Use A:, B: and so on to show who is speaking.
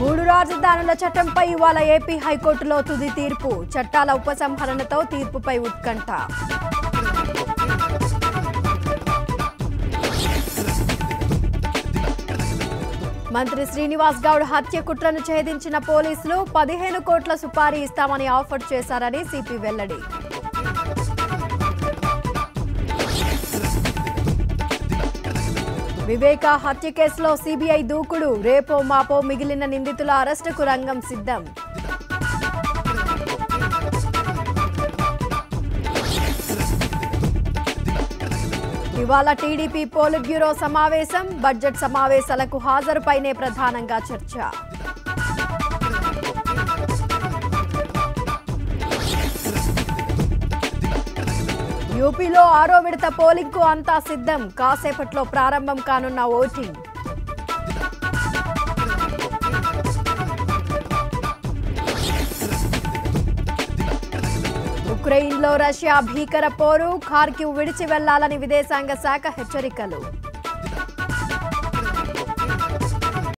A: మూడు రాజధానుల చట్టంపై ఇవాళ ఏపీ హైకోర్టులో తుది తీర్పు. చట్టాల ఉపసంహరణతో తీర్పుపై ఉత్కంఠ. మంత్రి శ్రీనివాస్ గౌడ్ హత్య కుట్రను ఛేదించిన పోలీసులు పదిహేను కోట్ల సుపారీ ఇస్తామని ఆఫర్ చేశారని సిపి వెల్లడి. వివేక హత్య కేసులో సిబిఐ దూకుడు రేపో మాపో మిగిలిన నిందితుల అరెస్టుకు రంగం సిద్ధం. ఇవాళ టీడీపీ పోలిట్ బ్యూరో సమావేశం బడ్జెట్ సమావేశాలకు హాజరుపైనే ప్రధానంగా చర్చ. యూపీలో ఆరో విడత పోలింగ్కు అంతా సిద్ధం. కాసేపట్లో ప్రారంభం కానున్న ఓటింగ్. ఉక్రెయిన్లో రష్యా భీకర పోరు ఖార్కివ్ విడిచి వెళ్ళాలని విదేశాంగ శాఖ హెచ్చరికలు.